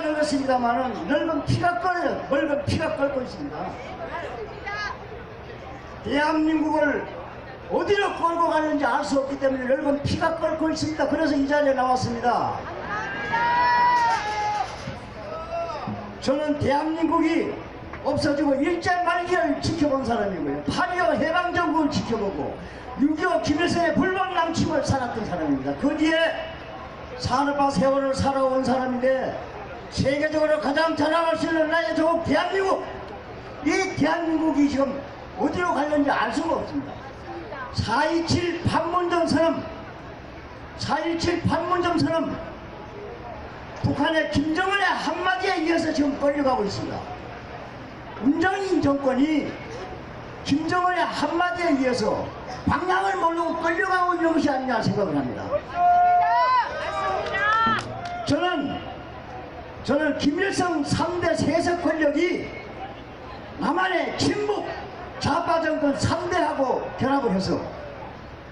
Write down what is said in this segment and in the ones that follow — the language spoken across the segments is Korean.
늙었습니다만은 늙은 피가 끓어요. 늙은 피가 끓고 있습니다. 대한민국을 어디로 끌고 가는지 알 수 없기 때문에 늙은 피가 끓고 있습니다. 그래서 이 자리에 나왔습니다. 저는 대한민국이 없어지고 일제 말기를 지켜본 사람이고요. 8.25 해방정국을 지켜보고 6.25 김일성의 불법 남침을 살았던 사람입니다. 그 뒤에 산업화 세월을 살아온 사람인데 세계적으로 가장 자랑할 수 있는 나의 조국 대한민국 이 대한민국이 지금 어디로 갈는지 알 수가 없습니다. 4.27 판문점 선언 4.27 판문점 선언 북한의 김정은의 한마디에 의해서 지금 끌려가고 있습니다. 문정인 정권이 김정은의 한마디에 의해서 방향을 모르고 끌려가고 있는 것이 아니냐 생각을 합니다. 저는 저는 김일성 3대 세석 권력이 남한의 친북 좌파 정권 3대하고 결합을 해서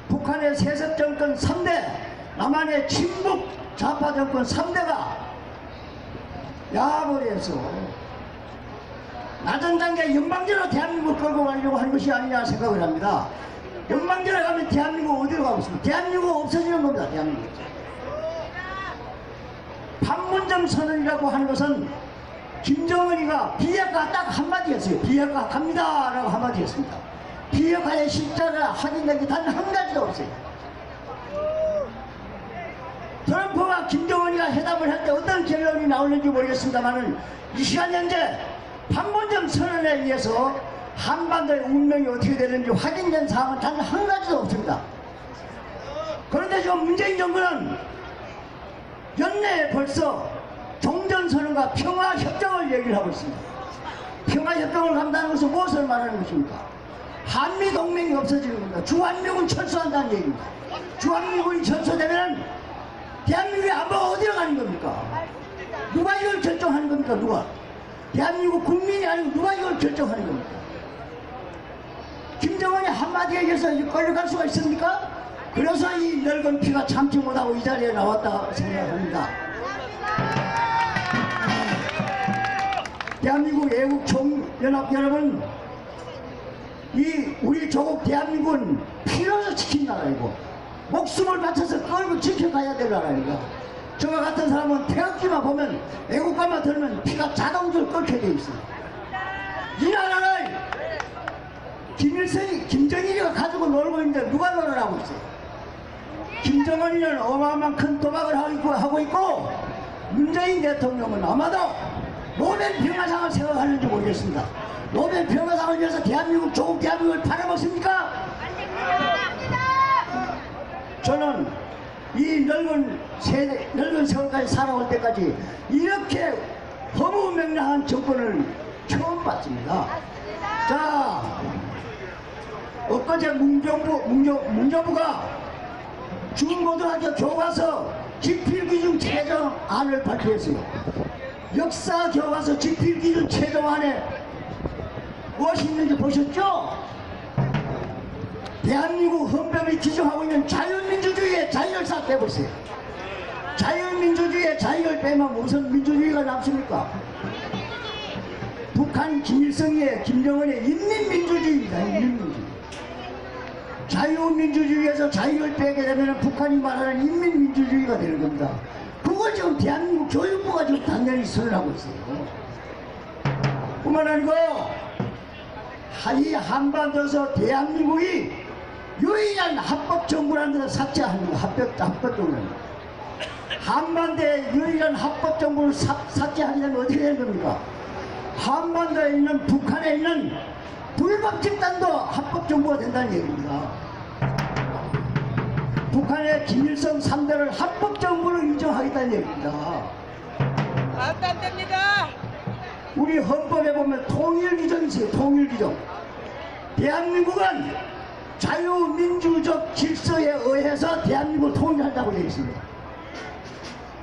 북한의 세석 정권 3대 남한의 친북 좌파 정권 3대가 야합을해서 낮은 단계 연방제로 대한민국을 끌고 가려고 하는 것이 아니냐 생각을 합니다. 연방제로 가면 대한민국 어디로 가고 있습니까? 대한민국 없어지는 겁니다. 대한민국. 판문점 선언이라고 하는 것은 김정은이가 비핵화 딱 한마디 했어요. 비핵화 갑니다. 라고 한마디 했습니다. 비핵화의 실자가 확인된 게 단 한 가지도 없어요. 트럼프와 김정은이가 회담을 할 때 어떤 결론이 나오는지 모르겠습니다만은 이 시간 현재 판문점 선언에 의해서 한반도의 운명이 어떻게 되는지 확인된 사항은 단 한 가지도 없습니다. 그런데 지금 문재인 정부는 연내에 벌써 종전선언과 평화협정을 얘기를 하고 있습니다. 평화협정을 간다는 것은 무엇을 말하는 것입니까? 한미동맹이 없어지는 겁니다. 주한미군 철수한다는 얘기입니다. 주한미군이 철수되면 대한민국의 안보가 어디로 가는 겁니까? 누가 이걸 결정하는 겁니까? 누가? 대한민국 국민이 아니고 누가 이걸 결정하는 겁니까? 김정은이 한마디에 의해서 끌려갈 수가 있습니까? 그래서 이 늙은 피가 참지 못하고 이 자리에 나왔다 생각합니다. 대한민국 애국 총연합 여러분, 이 우리 조국 대한민국은 피로서 지킨 나라이고 목숨을 바쳐서 끌고 지켜가야 될 나라입니다. 저와 같은 사람은 태극기만 보면 애국가만 들면 피가 자동적으로 끓게 돼 있어요. 이 나라를 김일성이, 김정일이가 가지고 놀고 있는데 누가 놀으라고 있어요? 김정은이는 어마어마한 큰 도박을 하고 있고, 문재인 대통령은 아마도 노벨 평화상을 생각하는지 모르겠습니다. 노벨 평화상을 위해서 대한민국 조국 대한민국을 팔아먹습니까? 저는 이 늙은 세대, 늙은 세월까지 살아올 때까지 이렇게 허무맹랑한 정권을 처음 봤습니다. 자, 엊그제 문정부, 문정, 문정부가 중고등학교 교과서 지필기준 최저안을 발표했어요. 역사 교과서 지필기준 최저안에 무엇이 있는지 보셨죠? 대한민국 헌법이 규정하고 있는 자유민주주의의 자유를 싹 빼보세요. 자유민주주의의 자유를 빼면 무슨 민주주의가 남습니까? 북한 김일성의 김정은의 인민민주주의입니다. 인민민주주의. 자유민주주의에서 자유를 빼게 되면 북한이 말하는 인민민주주의가 되는 겁니다. 그걸 지금 대한민국 교육부가 지금 당연히 선언하고 있어요. 뿐만 아니고 이 한반도에서 대한민국이 유일한 합법 정부라는 것을 삭제하는 거예요. 합법, 합법 정부는. 한반도의 유일한 합법 정부를 삭, 삭제하려면 어떻게 되는 겁니까? 한반도에 있는 북한에 있는 불법 집단도 합법 정부가 된다는 얘기입니다. 북한의 김일성 3대를 합법 정부로 인정하겠다는 얘기입니다. 말도 안 됩니다. 우리 헌법에 보면 통일 규정이 있어요. 통일 규정. 대한민국은 자유민주적 질서에 의해서 대한민국을 통일한다고 되어 있습니다.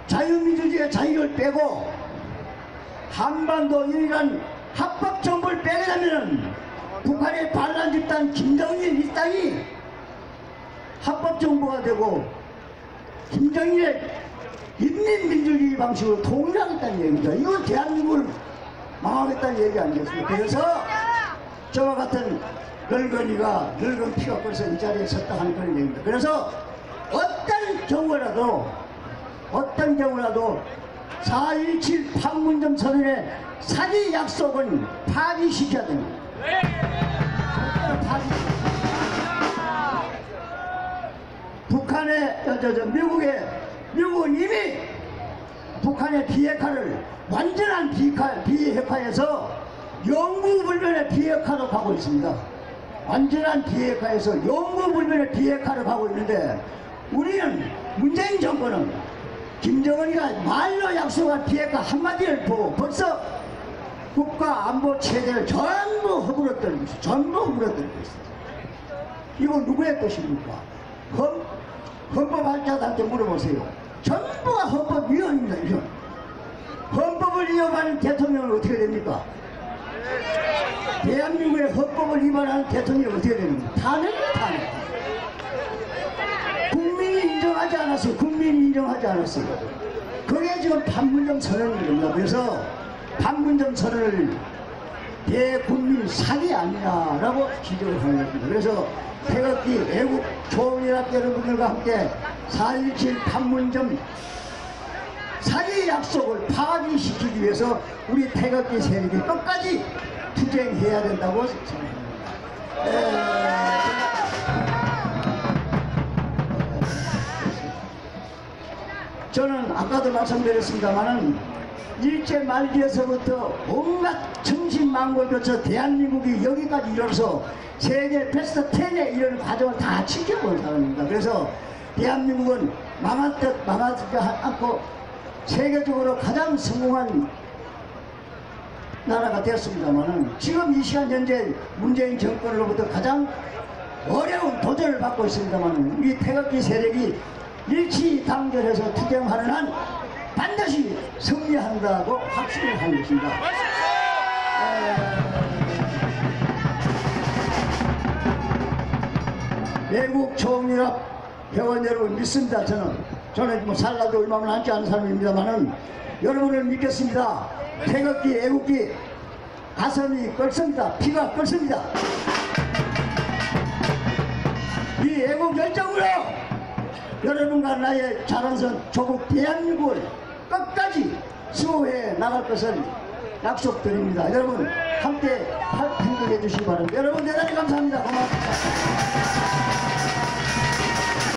자유민주주의의 자유를 빼고 한반도 유일한 합법 정부를 빼게 되면 북한의 반란 집단 김정일 이 땅이 합법 정부가 되고 김정일의 인민민주주의 방식으로 통일하겠다는 얘기입니다. 이건 대한민국을 망하겠다는 얘기 아니겠습니까? 그래서 저와 같은 늙은이가 늙은 피가 끓어서 이 자리에 섰다 하는 그런 얘기입니다. 그래서 어떤 경우라도 어떤 경우라도 4.17 판문점 선언의 사기 약속은 파기시켜야 됩니다. 북한의 저, 저, 저, 미국의 미국은 이미 북한의 비핵화를 완전한 비핵화, 비핵화에서 영구불변의 비핵화로 가고 있습니다. 완전한 비핵화에서 영구불변의 비핵화로 가고 있는데 우리는 문재인 정권은 김정은이가 말로 약속한 비핵화 한마디를 보고 벌써 국가 안보 체제를 전부 허물어뜨리고 있어요. 전부 허물어뜨리고 있어요. 이거 누구의 뜻입니까? 헌, 헌법학자들한테 물어보세요. 전부가 헌법위원입니다, 위원. 헌법을 위반하는 대통령은 어떻게 됩니까? 대한민국의 헌법을 위반하는 대통령은 어떻게 됩니까? 탄핵입니다, 탄핵. 국민이 인정하지 않았어요. 국민이 인정하지 않았어요. 그게 지금 판문점 선언인 겁니다. 그래서 선언을 대국민 사기 아니냐라고 지적을 하는 겁니다. 그래서 태극기 애국 총연합 여러분들과 함께 4.17 판문점 사기 약속을 파기시키기 위해서 우리 태극기 세력이 끝까지 투쟁해야 된다고 생각합니다. 에... 저는 아까도 말씀드렸습니다만은 일제 말기에서부터 온갖 정신망고를 거쳐 대한민국이 여기까지 이르러서 세계 베스트 10에 이르는 과정을 다 지켜본 사람입니다. 그래서 대한민국은 망할 듯 망하지 않고 세계적으로 가장 성공한 나라가 되었습니다만은 지금 이 시간 현재 문재인 정권으로부터 가장 어려운 도전을 받고 있습니다만 우리 태극기 세력이 일치단결해서 투쟁하는 한 반드시 승리한다고 확신을 하는 것입니다. 에... 외국 총연합 회원 여러분 믿습니다. 저는 저는 뭐 살라도 얼마나 남지 않은 사람입니다만은 여러분을 믿겠습니다. 태극기 애국기 가슴이 끓습니다. 피가 끓습니다. 이 애국 열정으로 여러분과 나의 자랑선 조국 대한민국을 끝까지 수호해 나갈 것을 약속드립니다. 여러분 함께 행동해 주시기 바랍니다. 여러분 대단히 감사합니다. 고맙습니다.